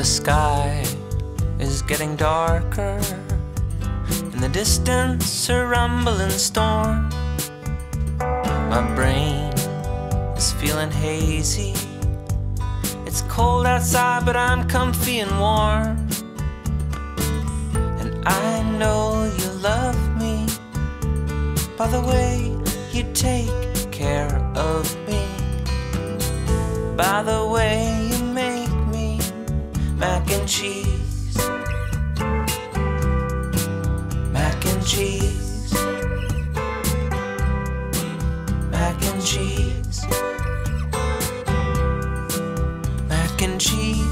The sky is getting darker. In the distance, a rumbling storm. My brain is feeling hazy. It's cold outside, but I'm comfy and warm. And I know you love me by the way you take care of me, by the cheese, mac and cheese, mac and cheese, mac and cheese.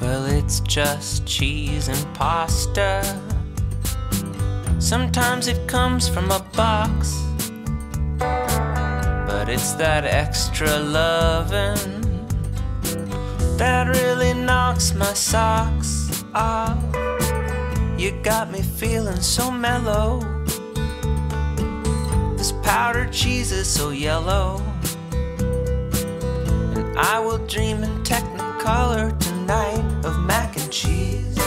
Well, it's just cheese and pasta. Sometimes it comes from a box, but it's that extra loving that really knocks my socks off. You got me feeling so mellow. This powdered cheese is so yellow. And I will dream in technicolor tonight of mac and cheese.